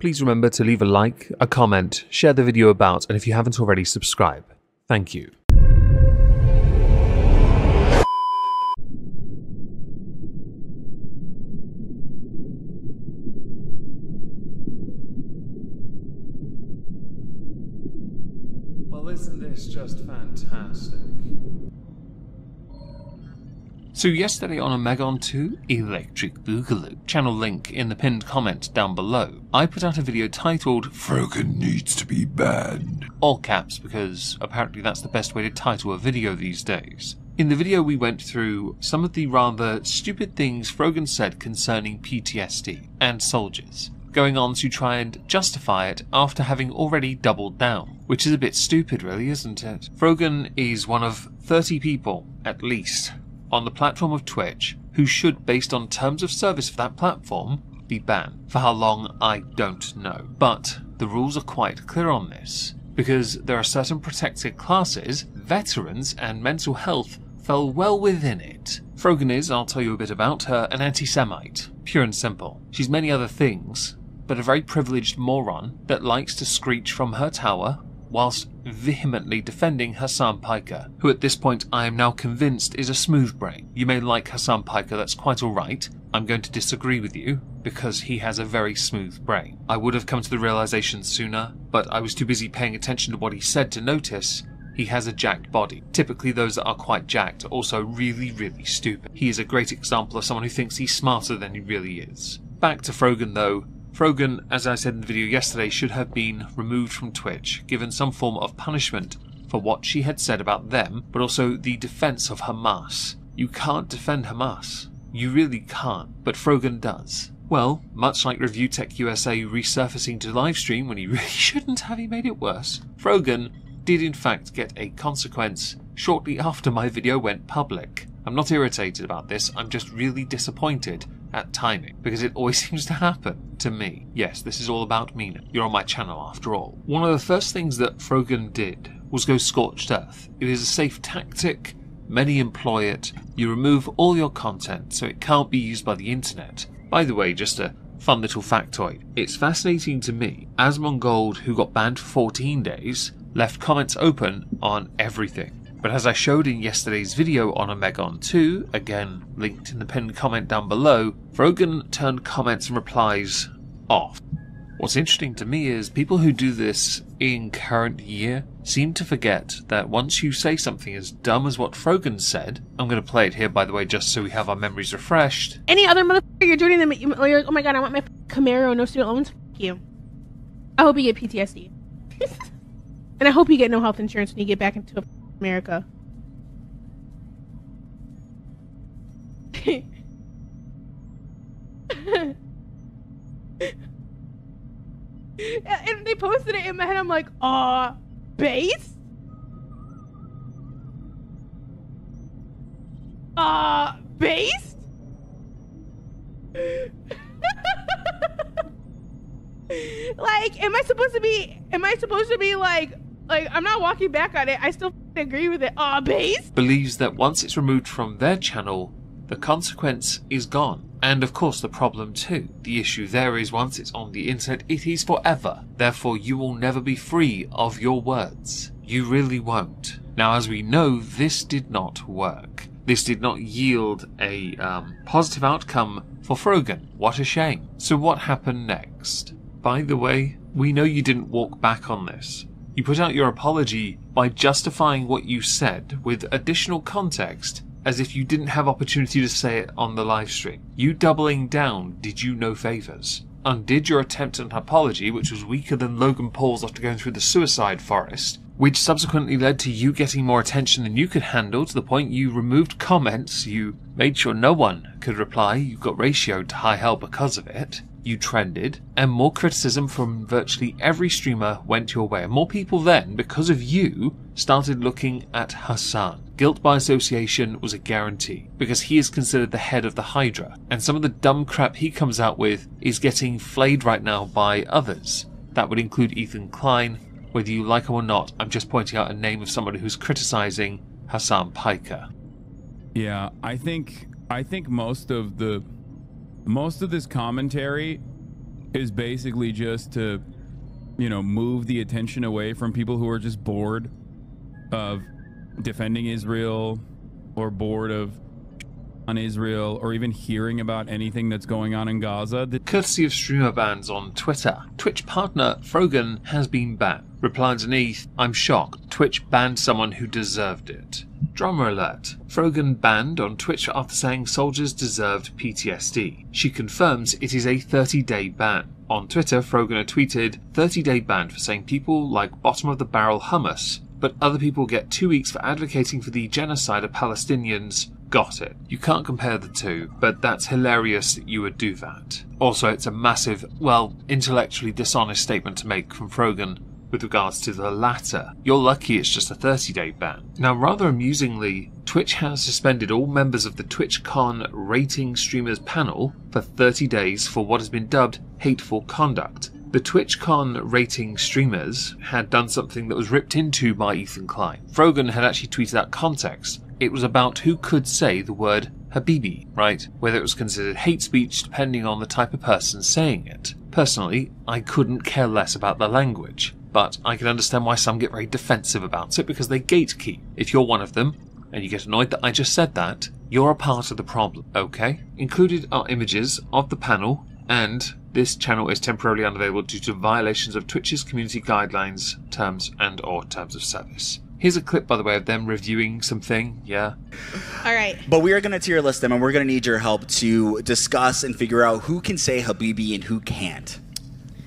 please remember to leave a like, a comment, share the video about, and if you haven't already, subscribe. Thank you. So yesterday on Omegon 2 Electric Boogaloo, channel link in the pinned comment down below, I put out a video titled Frogan needs to be banned. All caps because apparently that's the best way to title a video these days. In the video we went through some of the rather stupid things Frogan said concerning PTSD and soldiers, going on to try and justify it after having already doubled down. Which is a bit stupid really, isn't it? Frogan is one of 30 people, at least, on the platform of Twitch who should, based on terms of service for that platform, be banned. For how long, I don't know. But the rules are quite clear on this, because there are certain protected classes, veterans, and mental health fell well within it. Frogan is, I'll tell you a bit about her, an anti Semite. Pure and simple. She's many other things, but a very privileged moron that likes to screech from her tower whilst vehemently defending Hassan Piker, who at this point I am now convinced is a smooth brain. You may like Hassan Piker, that's quite alright. I'm going to disagree with you because he has a very smooth brain. I would have come to the realization sooner, but I was too busy paying attention to what he said to notice he has a jacked body. Typically, those that are quite jacked are also really, really stupid. He is a great example of someone who thinks he's smarter than he really is. Back to Frogan though, Frogan, as I said in the video yesterday, should have been removed from Twitch, given some form of punishment for what she had said about them, but also the defense of Hamas. You can't defend Hamas. You really can't, but Frogan does. Well, much like Review Tech USA resurfacing to livestream when he really shouldn't have, he made it worse. Frogan did in fact get a consequence shortly after my video went public. I'm not irritated about this, I'm just really disappointed at timing, because it always seems to happen to me. Yes, this is all about me now. You're on my channel after all. One of the first things that Frogan did was go scorched earth. It is a safe tactic, many employ it. You remove all your content so it can't be used by the internet. By the way, just a fun little factoid. It's fascinating to me, Asmongold, who got banned for 14 days, left comments open on everything. But as I showed in yesterday's video on Omegon 2, again linked in the pinned comment down below, Frogan turned comments and replies off. What's interesting to me is people who do this in current year seem to forget that once you say something as dumb as what Frogan said, I'm going to play it here by the way just so we have our memories refreshed. Any other motherfucker you're joining them, you're like, oh my god, I want my Camaro, no student loans. Fuck you. I hope you get PTSD. and I hope you get no health insurance when you get back into America. and they posted it in my head. I'm like, uh, base? Uh, based? like, am I supposed to be? Am I supposed to be like, like I'm not walking back on it. I still agree with it. Ah, base believes that once it's removed from their channel, the consequence is gone. And of course, the problem too. The issue there is once it's on the internet, it is forever. Therefore, you will never be free of your words. You really won't. Now, as we know, this did not work. This did not yield a um, positive outcome for Frogan. What a shame. So, what happened next? By the way, we know you didn't walk back on this. You put out your apology by justifying what you said with additional context as if you didn't have opportunity to say it on the live stream. You doubling down did you no favours. Undid your attempt at an apology, which was weaker than Logan Paul's after going through the suicide forest, which subsequently led to you getting more attention than you could handle to the point you removed comments, you made sure no one could reply, you got ratioed to high hell because of it you trended, and more criticism from virtually every streamer went your way. More people then, because of you, started looking at Hassan. Guilt by association was a guarantee, because he is considered the head of the Hydra, and some of the dumb crap he comes out with is getting flayed right now by others. That would include Ethan Klein. Whether you like him or not, I'm just pointing out a name of somebody who's criticizing Hassan Piker. Yeah, I think I think most of the most of this commentary is basically just to, you know, move the attention away from people who are just bored of defending Israel or bored of on Israel or even hearing about anything that's going on in Gaza. The- Courtesy of streamer bans on Twitter, Twitch partner Frogan has been banned. Reply underneath, I'm shocked. Twitch banned someone who deserved it. Drama alert. Frogan banned on Twitch after saying soldiers deserved PTSD. She confirms it is a 30 day ban. On Twitter, Frogan tweeted 30 day ban for saying people like bottom of the barrel hummus, but other people get two weeks for advocating for the genocide of Palestinians. Got it. You can't compare the two, but that's hilarious that you would do that. Also, it's a massive, well, intellectually dishonest statement to make from Frogan with regards to the latter. You're lucky it's just a 30 day ban. Now, rather amusingly, Twitch has suspended all members of the TwitchCon rating streamers panel for 30 days for what has been dubbed hateful conduct. The TwitchCon rating streamers had done something that was ripped into by Ethan Klein. Frogan had actually tweeted out context. It was about who could say the word Habibi, right? Whether it was considered hate speech depending on the type of person saying it. Personally, I couldn't care less about the language, but I can understand why some get very defensive about it because they gatekeep. If you're one of them, and you get annoyed that I just said that, you're a part of the problem, okay? Included are images of the panel and this channel is temporarily unavailable due to violations of Twitch's community guidelines, terms, and or terms of service. Here's a clip, by the way, of them reviewing something. Yeah. All right. But we are going to tier list them, and we're going to need your help to discuss and figure out who can say Habibi and who can't.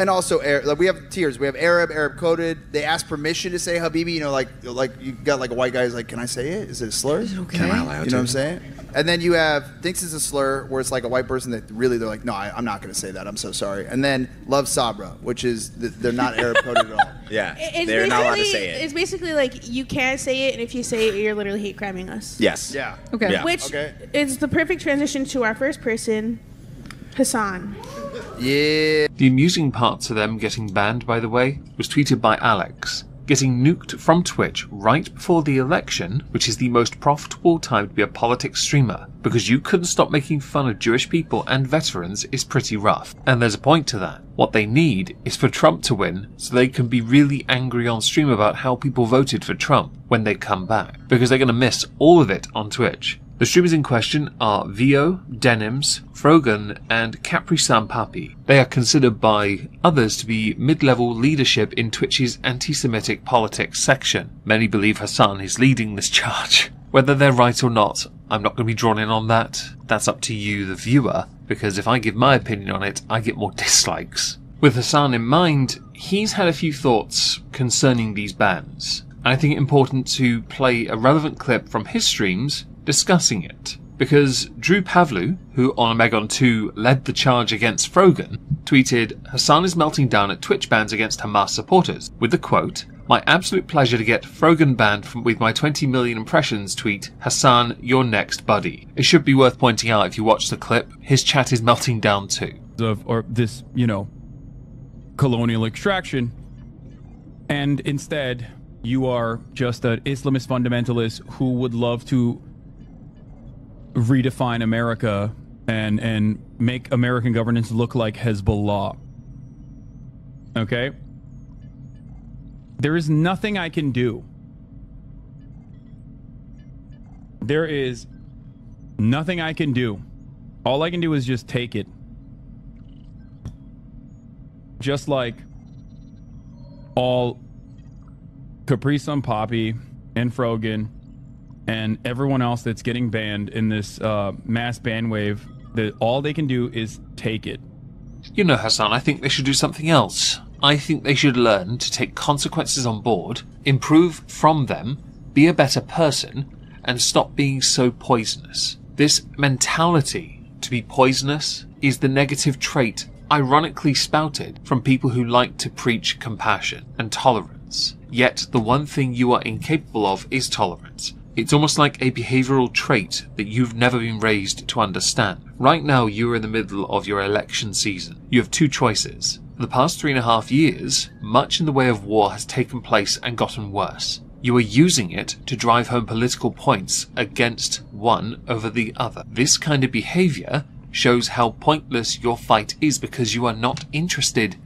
And also, Ar- like, we have tiers. We have Arab, Arab coded. They ask permission to say Habibi. You know, like like you got like a white guy who's like, "Can I say it? Is it a slur? Is it okay? Am I allowed You know what I'm saying? And then you have thinks it's a slur, where it's like a white person that really they're like, "No, I, I'm not going to say that. I'm so sorry." And then love Sabra, which is th- they're not Arab coded at all. Yeah, It's they're not allowed to basically- say it. It's basically like you can't say it, and if you say it, you're literally hate criming us. yes. Yeah. Okay. Yeah. Which Okay. is the perfect transition to our first person, Hassan. Yeah. The amusing part to them getting banned, by the way, was tweeted by Alex. Getting nuked from Twitch right before the election, which is the most profitable time to be a politics streamer, because you couldn't stop making fun of Jewish people and veterans is pretty rough. And there's a point to that. What they need is for Trump to win so they can be really angry on stream about how people voted for Trump when they come back, because they're going to miss all of it on Twitch. The streamers in question are Vio, Denims, Frogan, and Capri Sam Papi. They are considered by others to be mid-level leadership in Twitch's anti-Semitic politics section. Many believe Hassan is leading this charge. Whether they're right or not, I'm not going to be drawn in on that. That's up to you, the viewer, because if I give my opinion on it, I get more dislikes. With Hassan in mind, he's had a few thoughts concerning these bans. I think it important to play a relevant clip from his streams discussing it. Because Drew Pavlou, who on Omegon 2 led the charge against Frogan, tweeted, Hassan is melting down at Twitch bans against Hamas supporters, with the quote, My absolute pleasure to get Frogan banned from, with my 20 million impressions tweet, Hassan, you're next, buddy. It should be worth pointing out if you watch the clip, his chat is melting down too. of or this, you know, colonial extraction. And instead, you are just an Islamist fundamentalist who would love to redefine America and and make American governance look like Hezbollah. Okay? There is nothing I can do. There is nothing I can do. All I can do is just take it. Just like all Capri Sun Poppy and Frogan and everyone else that's getting banned in this uh, mass ban wave, that all they can do is take it. You know, Hassan, I think they should do something else. I think they should learn to take consequences on board, improve from them, be a better person, and stop being so poisonous. This mentality to be poisonous is the negative trait ironically spouted from people who like to preach compassion and tolerance. Yet the one thing you are incapable of is tolerance. It's almost like a behavioral trait that you've never been raised to understand. Right now, you're in the middle of your election season. You have two choices. The past three and a half years, much in the way of war has taken place and gotten worse. You are using it to drive home political points against one over the other. This kind of behavior shows how pointless your fight is because you are not interested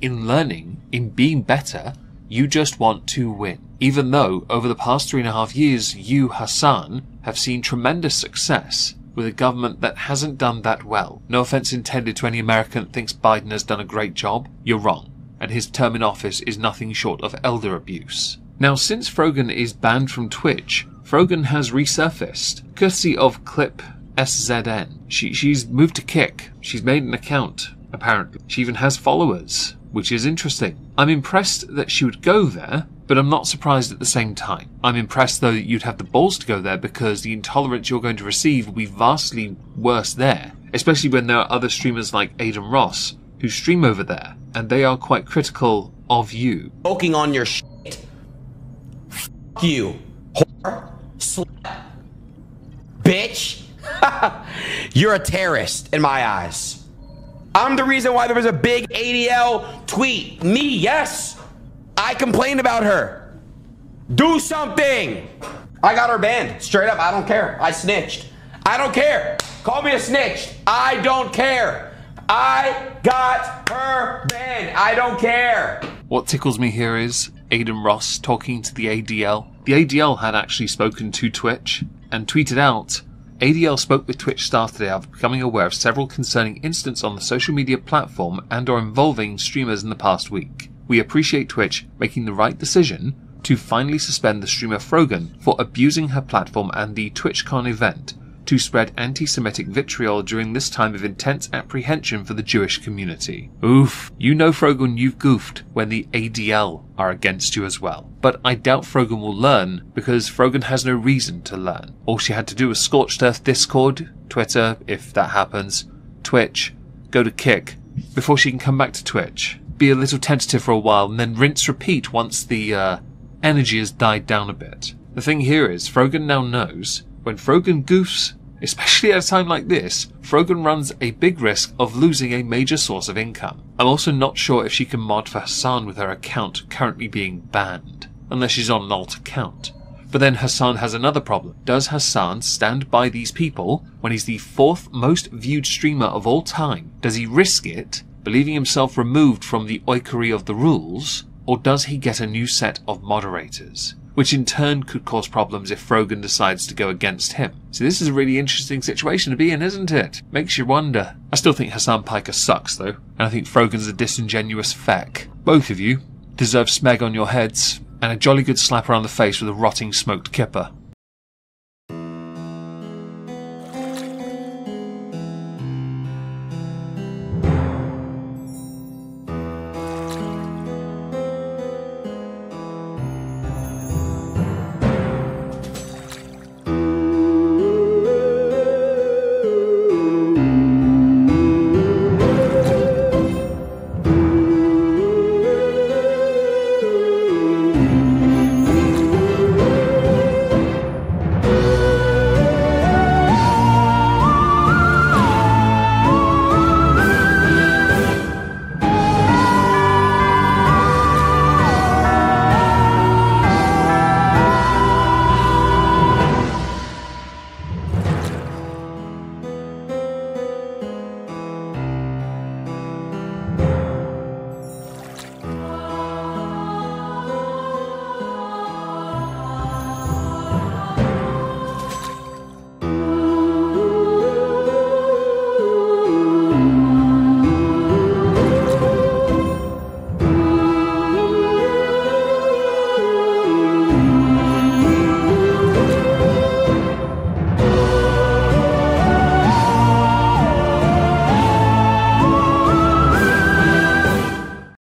in learning, in being better. You just want to win. Even though over the past three and a half years, you, Hassan, have seen tremendous success with a government that hasn't done that well. No offense intended to any American that thinks Biden has done a great job. You're wrong. And his term in office is nothing short of elder abuse. Now, since Frogan is banned from Twitch, Frogan has resurfaced, courtesy of Clip SZN. She, she's moved to Kick. She's made an account, apparently. She even has followers, which is interesting. I'm impressed that she would go there, but I'm not surprised at the same time. I'm impressed though that you'd have the balls to go there because the intolerance you're going to receive will be vastly worse there, especially when there are other streamers like Adin Ross who stream over there, and they are quite critical of you. Poking on your shit. You. Whore. Slut. Bitch. You're a terrorist in my eyes. I'm the reason why there was a big ADL tweet. Me, yes. I complained about her. Do something. I got her banned. Straight up, I don't care. I snitched. I don't care. Call me a snitch. I don't care. I got her banned. I don't care. What tickles me here is Adin Ross talking to the ADL. The ADL had actually spoken to Twitch and tweeted out ADL spoke with Twitch staff today after becoming aware of several concerning incidents on the social media platform and or involving streamers in the past week. We appreciate Twitch making the right decision to finally suspend the streamer Frogan for abusing her platform and the TwitchCon event to spread anti-Semitic vitriol during this time of intense apprehension for the Jewish community. Oof, you know Frogan you've goofed when the ADL are against you as well. But I doubt Frogan will learn because Frogan has no reason to learn. All she had to do was Scorched Earth Discord, Twitter, if that happens, Twitch, go to Kick, before she can come back to Twitch. Be a little tentative for a while and then rinse repeat once the, uh, energy has died down a bit. The thing here is, Frogan now knows when Frogan goofs, especially at a time like this, Frogan runs a big risk of losing a major source of income. I'm also not sure if she can mod for Hassan with her account currently being banned, unless she's on an alt account. But then Hassan has another problem. Does Hassan stand by these people when he's the fourth most viewed streamer of all time? Does he risk it, believing himself removed from the oikery of the rules, or does he get a new set of moderators? which in turn could cause problems if Frogan decides to go against him. So this is a really interesting situation to be in, isn't it? Makes you wonder. I still think Hassan Piker sucks though, and I think Frogan's a disingenuous feck. Both of you deserve smeg on your heads and a jolly good slap around the face with a rotting smoked kipper.